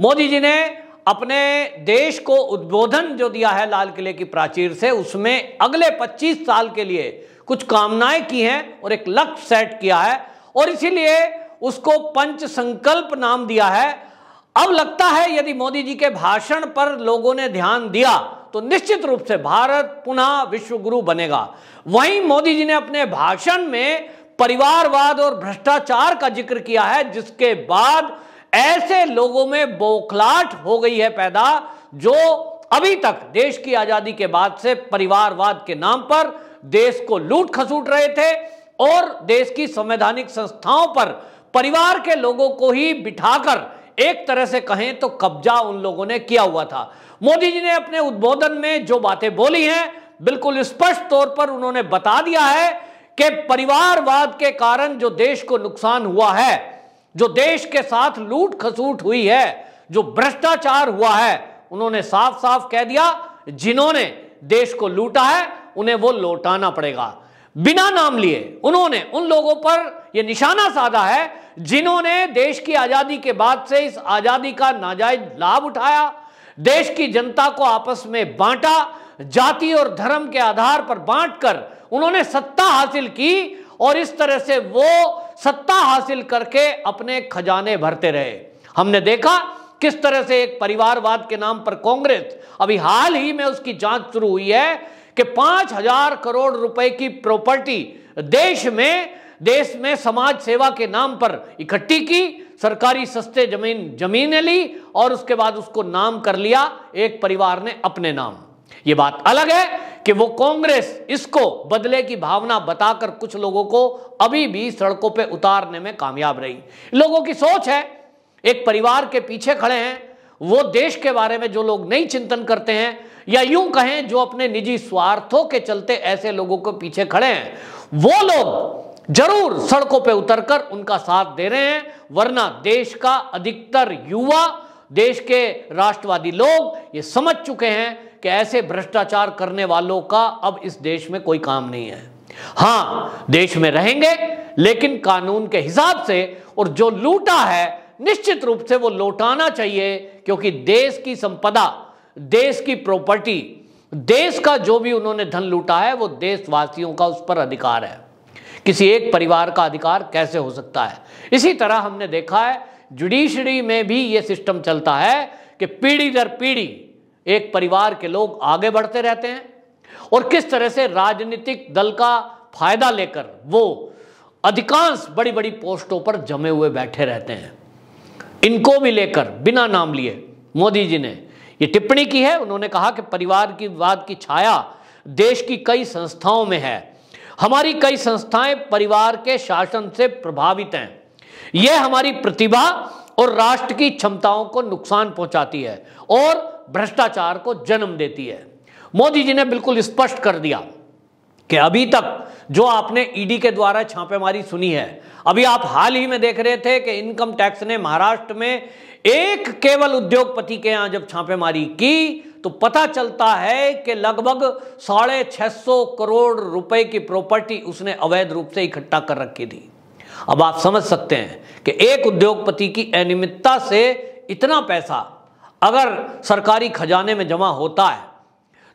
मोदी जी ने अपने देश को उद्बोधन जो दिया है लाल किले की प्राचीर से, उसमें अगले 25 साल के लिए कुछ कामनाएँ की हैं और एक लक्ष्य सेट किया है और इसीलिए उसको पंच संकल्प नाम दिया है। अब लगता है यदि मोदी जी के भाषण पर लोगों ने ध्यान दिया तो निश्चित रूप से भारत पुनः विश्व गुरु बनेगा। वहीं मोदी जी ने अपने भाषण में परिवारवाद और भ्रष्टाचार का ज़िक्र किया है, जिसके बाद ऐसे लोगों में बोखलाट हो गई है पैदा, जो अभी तक देश की आज़ादी के बाद से परिवारवाद के नाम पर देश को लूट खसूट रहे थे और देश की संवैधानिक संस्थाओं पर परिवार के लोगों को ही बिठाकर एक तरह से कहें तो कब्जा उन लोगों ने किया हुआ था। मोदी जी ने अपने उद्बोधन में जो बातें बोली हैं, बिल्कुल स्पष्ट तौर पर उन्होंने बता दिया है कि परिवारवाद के कारण जो देश को नुकसान हुआ है जो देश के साथ लूट खसूट हुई है, जो भ्रष्टाचार हुआ है, उन्होंने साफ़ साफ़ कह दिया, जिन्होंने देश को लूटा है, उन्हें वो लौटाना पड़ेगा। बिना नाम लिए उन्होंने, उन लोगों पर यह निशाना साधा है, जिन्होंने देश की आज़ादी के बाद से इस आज़ादी का नाजायज लाभ उठाया, देश की जनता को आपस में बांटा, जाति और धर्म के आधार पर बांटकर उन्होंने सत्ता हासिल की, और इस तरह से वो सत्ता हासिल करके अपने खजाने भरते रहे। हमने देखा किस तरह से एक परिवारवाद के नाम पर कांग्रेस, अभी हाल ही में उसकी जाँच शुरू हुई है कि पाँच हज़ार करोड़ रुपए की प्रॉपर्टी देश में देश में समाज सेवा के नाम पर इकट्ठी की, सरकारी सस्ते ज़मीन, जमीनें ली और उसके बाद उसको नाम कर लिया, एक परिवार ने अपने नाम। ये बात अलग है कि वो कांग्रेस इसको बदले की भावना बताकर कुछ लोगों को अभी भी सड़कों पे उतारने में कामयाब रही। लोगों की सोच है, एक परिवार के पीछे खड़े हैं, वो देश के बारे में जो लोग नहीं चिंतन करते हैं, या यूँ कहें जो अपने निजी स्वार्थों के चलते ऐसे लोगों को पीछे खड़े हैं, वो लोग ज़रूर सड़कों पे उतरकर उनका साथ दे रहे हैं, वरना देश का अधिकतर युवा, देश के राष्ट्रवादी लोग ये समझ चुके हैं कि ऐसे भ्रष्टाचार करने वालों का अब इस देश में कोई काम नहीं है। हाँ, देश में रहेंगे, लेकिन कानून के हिसाब से और जो लूटा है, निश्चित रूप से वो लौटाना चाहिए, क्योंकि देश की संपदा, देश की प्रॉपर्टी, देश का जो भी उन्होंने धन लूटा है, वो देशवासियों का उस पर अधिकार है। किसी एक परिवार का अधिकार कैसे हो सकता है? इसी तरह हमने देखा है, जुडिशरी में भी ये सिस्टम चलता है कि पीढ़ी दर पीढ़ी एक परिवार के लोग आगे बढ़ते रहते हैं और किस तरह से राजनीतिक दल का फ़ायदा लेकर वो अधिकांश बड़ी बड़ी पोस्टों पर जमे हुए बैठे रहते हैं। इनको भी लेकर बिना नाम लिए मोदी जी ने ये टिप्पणी की है। उन्होंने कहा कि परिवार की वाद की छाया देश की कई संस्थाओं में है। हमारी कई संस्थाएँ परिवार के शासन से प्रभावित हैं। यह हमारी प्रतिभा और राष्ट्र की क्षमताओं को नुकसान पहुंचाती है और भ्रष्टाचार को जन्म देती है। मोदी जी ने बिल्कुल स्पष्ट कर दिया कि अभी तक जो आपने ईडी के द्वारा छापेमारी सुनी है, अभी आप हाल ही में देख रहे थे कि इनकम टैक्स ने महाराष्ट्र में एक केवल उद्योगपति के यहाँ जब छापेमारी की तो पता चलता है कि लगभग साढ़े छह सौ करोड़ रुपए की प्रॉपर्टी उसने अवैध रूप से इकट्ठा कर रखी थी। अब आप समझ सकते हैं कि एक उद्योगपति की अनियमितता से इतना पैसा अगर सरकारी खजाने में जमा होता है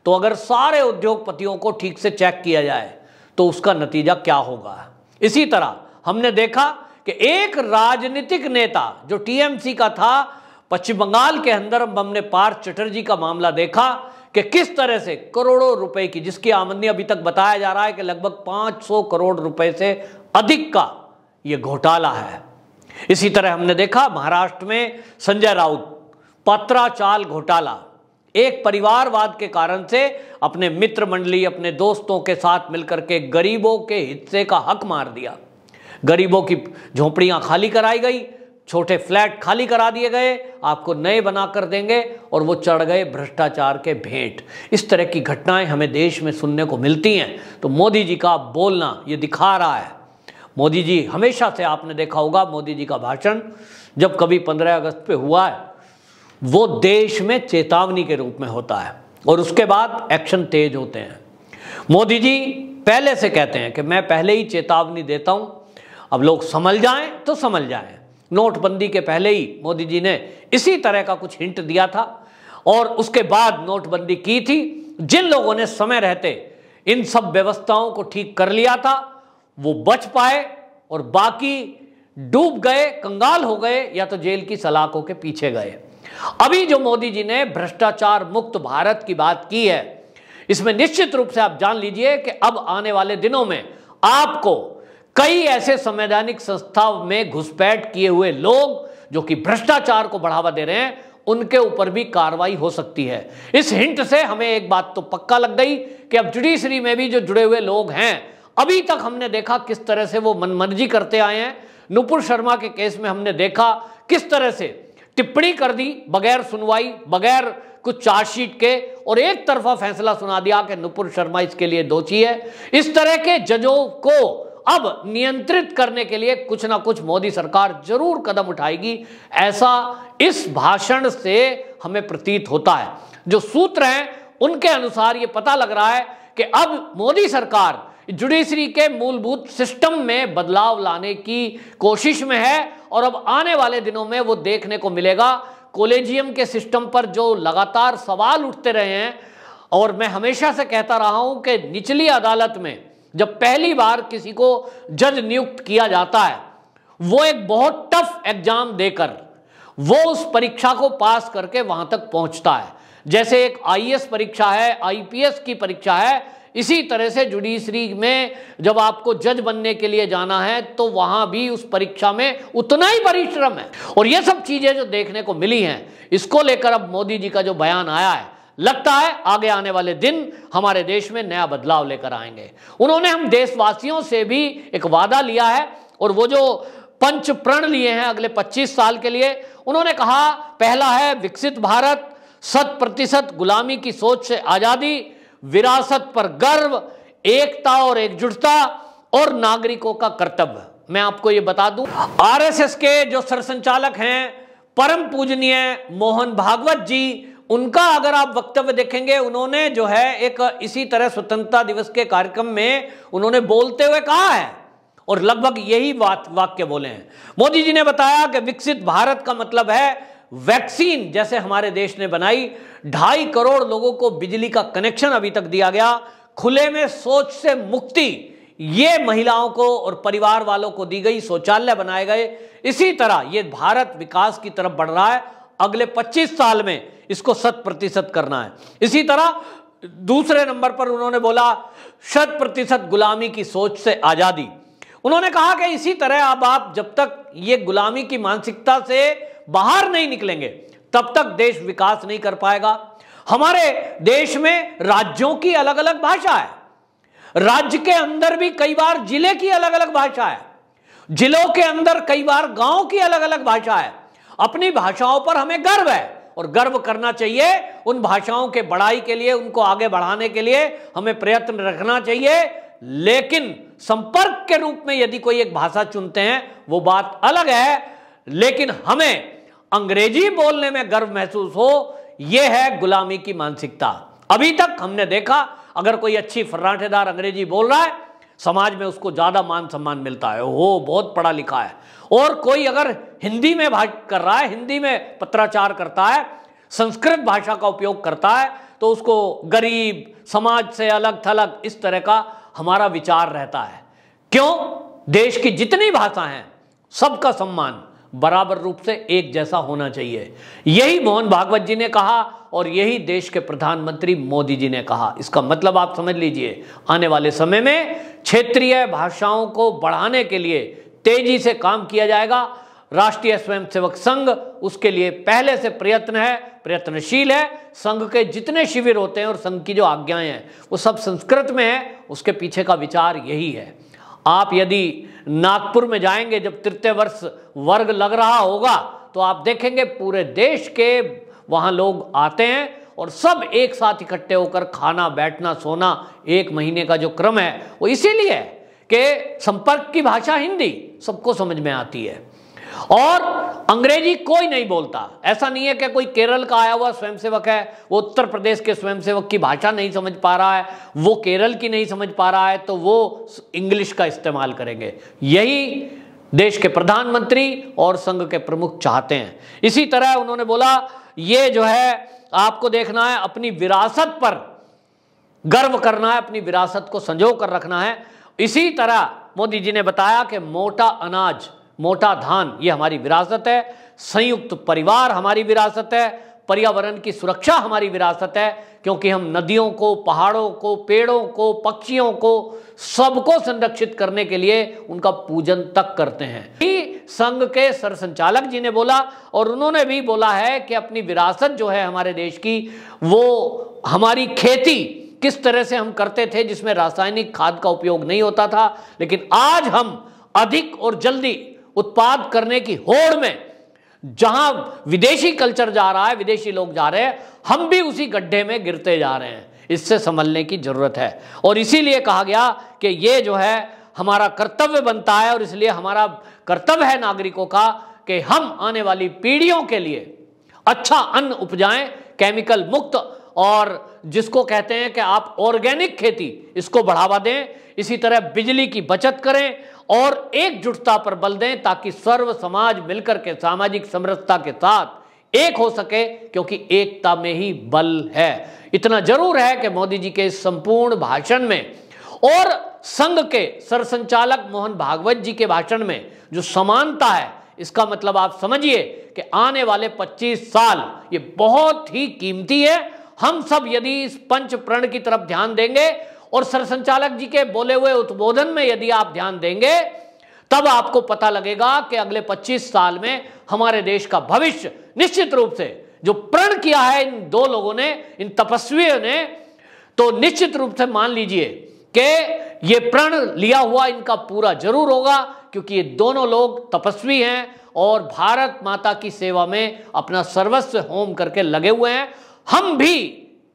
तो अगर सारे उद्योगपतियों को ठीक से चेक किया जाए तो उसका नतीजा क्या होगा? इसी तरह हमने देखा कि एक राजनीतिक नेता जो टीएमसी का था, पश्चिम बंगाल के अंदर हमने पार्थ चटर्जी का मामला देखा कि किस तरह से करोड़ों रुपए की, जिसकी आमदनी अभी तक बताया जा रहा है कि लगभग 500 करोड़ रुपए से अधिक का यह घोटाला है। इसी तरह हमने देखा महाराष्ट्र में संजय राउत, पत्राचाल घोटाला। एक परिवारवाद के कारण से अपने मित्र मंडली, अपने दोस्तों के साथ मिलकर के गरीबों के हिस्से का हक मार दिया। गरीबों की झोपड़ियाँ खाली कराई गई, छोटे फ्लैट खाली करा दिए गए, आपको नए बना कर देंगे और वो चढ़ गए भ्रष्टाचार के भेंट। इस तरह की घटनाएँ हमें देश में सुनने को मिलती हैं। तो मोदी जी का बोलना ये दिखा रहा है। मोदी जी हमेशा से आपने देखा होगा, मोदी जी का भाषण जब कभी पंद्रह अगस्त पे हुआ है, वो देश में चेतावनी के रूप में होता है और उसके बाद एक्शन तेज होते हैं। मोदी जी पहले से कहते हैं कि मैं पहले ही चेतावनी देता हूँ, अब लोग समझ जाएँ तो समझ जाएँ। नोटबंदी के पहले ही मोदी जी ने इसी तरह का कुछ हिंट दिया था और उसके बाद नोटबंदी की थी। जिन लोगों ने समय रहते इन सब व्यवस्थाओं को ठीक कर लिया था वो बच पाए और बाकी डूब गए, कंगाल हो गए या तो जेल की सलाखों के पीछे गए। अभी जो मोदी जी ने भ्रष्टाचार मुक्त भारत की बात की है, इसमें निश्चित रूप से आप जान लीजिए कि अब आने वाले दिनों में आपको कई ऐसे संवैधानिक संस्था में घुसपैठ किए हुए लोग जो कि भ्रष्टाचार को बढ़ावा दे रहे हैं, उनके ऊपर भी कार्रवाई हो सकती है। इस हिंट से हमें एक बात तो पक्का लग गई कि अब जुडिशरी में भी जो जुड़े हुए लोग हैं अभी तक हमने देखा किस तरह से वो मनमर्जी करते आए हैं। नुपुर शर्मा के केस में हमने देखा किस तरह से टिप्पणी कर दी, बगैर सुनवाई, बगैर कुछ चार्जशीट के, और एक तरफा फैसला सुना दिया कि नुपुर शर्मा इसके लिए दोषी है। इस तरह के जजों को अब नियंत्रित करने के लिए कुछ ना कुछ मोदी सरकार ज़रूर कदम उठाएगी। ऐसा इस भाषण से हमें प्रतीत होता है। जो सूत्र हैं, उनके अनुसार ये पता लग रहा है कि अब मोदी सरकार जुडिशरी के मूलभूत सिस्टम में बदलाव लाने की कोशिश में है और अब आने वाले दिनों में वो देखने को मिलेगा। कोलेजियम के सिस्टम पर जो लगातार सवाल उठते रहे हैं और मैं हमेशा से कहता रहा हूँ कि निचली अदालत में जब पहली बार किसी को जज नियुक्त किया जाता है, वो एक बहुत टफ एग्ज़ाम देकर वो उस परीक्षा को पास करके वहाँ तक पहुँचता है। जैसे एक आईएएस परीक्षा है, आईपीएस की परीक्षा है इसी तरह से जुडिशरी में जब आपको जज बनने के लिए जाना है तो वहाँ भी उस परीक्षा में उतना ही परिश्रम है। और ये सब चीज़ें जो देखने को मिली हैं, इसको लेकर अब मोदी जी का जो बयान आया है, लगता है आगे आने वाले दिन हमारे देश में नया बदलाव लेकर आएँगे। उन्होंने हम देशवासियों से भी एक वादा लिया है, और वो जो पंच प्रण लिए हैं अगले 25 साल के लिए, उन्होंने कहा, पहला है विकसित भारत, शत प्रतिशत गुलामी की सोच से आज़ादी विरासत पर गर्व, एकता और एकजुटता और नागरिकों का कर्तव्य। मैं आपको ये बता दूँ, आरएसएस के जो सरसंचालक हैं, परम पूजनीय मोहन भागवत जी, उनका अगर आप वक्तव्य देखेंगे, उन्होंने जो है एक इसी तरह स्वतंत्रता दिवस के कार्यक्रम में उन्होंने बोलते हुए कहा है और लगभग यही वाक्य बोले हैं। मोदी जी ने बताया कि विकसित भारत का मतलब है वैक्सीन जैसे हमारे देश ने बनाई। ढाई करोड़ लोगों को बिजली का कनेक्शन अभी तक दिया गया। खुले में सोच से मुक्ति, ये महिलाओं को और परिवार वालों को दी गई, शौचालय बनाए गए। इसी तरह ये भारत विकास की तरफ़ बढ़ रहा है। अगले 25 साल में इसको शत प्रतिशत करना है। इसी तरह दूसरे नंबर पर उन्होंने बोला, शत प्रतिशत गुलामी की सोच से आज़ादी। उन्होंने कहा कि इसी तरह अब आप जब तक ये गुलामी की मानसिकता से बाहर नहीं निकलेंगे, तब तक देश विकास नहीं कर पाएगा। हमारे देश में राज्यों की अलग अलग भाषा है। राज्य के अंदर भी कई बार ज़िले की अलग अलग भाषा है। जिलों के अंदर कई बार गाँव की अलग अलग भाषा है। अपनी भाषाओं पर हमें गर्व है और गर्व करना चाहिए उन भाषाओं के बढ़ाई के लिए, उनको आगे बढ़ाने के लिए हमें प्रयत्न रखना चाहिए। लेकिन संपर्क के रूप में यदि कोई एक भाषा चुनते हैं, वो बात अलग है, लेकिन हमें अंग्रेज़ी बोलने में गर्व महसूस हो यह है गुलामी की मानसिकता। अभी तक हमने देखा, अगर कोई अच्छी फर्राटेदार अंग्रेज़ी बोल रहा है, समाज में उसको ज़्यादा मान सम्मान मिलता है। वो बहुत पढ़ा लिखा है। और कोई अगर हिंदी में भाग कर रहा है, हिंदी में पत्राचार करता है, संस्कृत भाषा का उपयोग करता है तो उसको गरीब, समाज से अलग थलग इस तरह का हमारा विचार रहता है। क्यों? देश की जितनी भाषा हैं, सबका सम्मान बराबर रूप से एक जैसा होना चाहिए। यही मोहन भागवत जी ने कहा और यही देश के प्रधानमंत्री मोदी जी ने कहा। इसका मतलब आप समझ लीजिए, आने वाले समय में क्षेत्रीय भाषाओं को बढ़ाने के लिए तेज़ी से काम किया जाएगा। राष्ट्रीय स्वयंसेवक संघ उसके लिए पहले से प्रयत्न है, प्रयत्नशील है। संघ के जितने शिविर होते हैं और संघ की जो आज्ञाएँ हैं, वो सब संस्कृत में है, उसके पीछे का विचार यही है। आप यदि नागपुर में जाएँगे, जब तृतीय वर्ष वर्ग लग रहा होगा तो आप देखेंगे पूरे देश के वहाँ लोग आते हैं और सब एक साथ इकट्ठे होकर खाना, बैठना, सोना, एक महीने का जो क्रम है, वो इसीलिए है कि संपर्क की भाषा हिंदी सबको समझ में आती है। और अंग्रेज़ी कोई नहीं बोलता। ऐसा नहीं है कि कोई केरल का आया हुआ स्वयंसेवक है, वो उत्तर प्रदेश के स्वयंसेवक की भाषा नहीं समझ पा रहा है, वो केरल की नहीं समझ पा रहा है तो वो इंग्लिश का इस्तेमाल करेंगे। यही देश के प्रधानमंत्री और संघ के प्रमुख चाहते हैं। इसी तरह उन्होंने बोला, ये जो है, आपको देखना है, अपनी विरासत पर गर्व करना है, अपनी विरासत को संजो कर रखना है। इसी तरह मोदी जी ने बताया कि मोटा अनाज मोटा धान, ये हमारी विरासत है। संयुक्त परिवार हमारी विरासत है। पर्यावरण की सुरक्षा हमारी विरासत है। क्योंकि हम नदियों को, पहाड़ों को, पेड़ों को, पक्षियों को सबको संरक्षित करने के लिए उनका पूजन तक करते हैं। संघ के सरसंचालक जी ने बोला, और उन्होंने भी बोला है कि अपनी विरासत जो है हमारे देश की, वो हमारी खेती किस तरह से हम करते थे, जिसमें रासायनिक खाद का उपयोग नहीं होता था, लेकिन आज हम अधिक और जल्दी उत्पाद करने की होड़ में, जहाँ विदेशी कल्चर जा रहा है, विदेशी लोग जा रहे हैं, हम भी उसी गड्ढे में गिरते जा रहे हैं। इससे संभलने की ज़रूरत है। और इसीलिए कहा गया कि ये जो है, हमारा कर्तव्य बनता है, और इसलिए हमारा कर्तव्य है नागरिकों का कि हम आने वाली पीढ़ियों के लिए अच्छा अन्न उपजाएँ, केमिकल मुक्त, और जिसको कहते हैं कि आप ऑर्गेनिक खेती, इसको बढ़ावा दें। इसी तरह बिजली की बचत करें और एकजुटता पर बल दें ताकि सर्व समाज मिलकर के सामाजिक समरसता के साथ एक हो सके, क्योंकि एकता में ही बल है। इतना ज़रूर है कि मोदी जी के संपूर्ण भाषण में और संघ के सरसंचालक मोहन भागवत जी के भाषण में जो समानता है, इसका मतलब आप समझिए कि आने वाले 25 साल ये बहुत ही कीमती है। हम सब यदि इस पंच प्रण की तरफ़ ध्यान देंगे और सरसंचालक जी के बोले हुए उद्बोधन में यदि आप ध्यान देंगे, तब आपको पता लगेगा कि अगले 25 साल में हमारे देश का भविष्य निश्चित रूप से जो प्रण किया है इन दो लोगों ने, इन तपस्वियों ने तो निश्चित रूप से मान लीजिए कि ये प्रण लिया हुआ इनका पूरा ज़रूर होगा, क्योंकि ये दोनों लोग तपस्वी हैं और भारत माता की सेवा में अपना सर्वस्व होम करके लगे हुए हैं। हम भी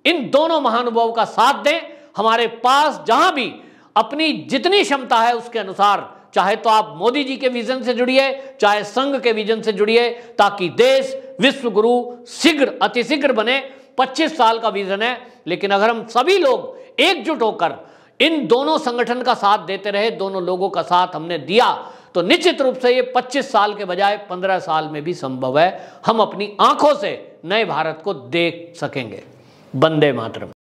इन दोनों महानुभावों का साथ दें हमारे पास जहाँ भी अपनी जितनी क्षमता है उसके अनुसार, चाहे तो आप मोदी जी के विजन से जुड़िए, चाहे संघ के विजन से जुड़िए, ताकि देश, विश्व गुरु शीघ्र, अतिशीघ्र बने। 25 साल का विजन है, लेकिन अगर हम सभी लोग एकजुट होकर इन दोनों संगठन का साथ देते रहे, दोनों लोगों का साथ हमने दिया तो निश्चित रूप से ये 25 साल के बजाय 15 साल में भी संभव है। हम अपनी आँखों से नए भारत को देख सकेंगे। बंदे मातरम।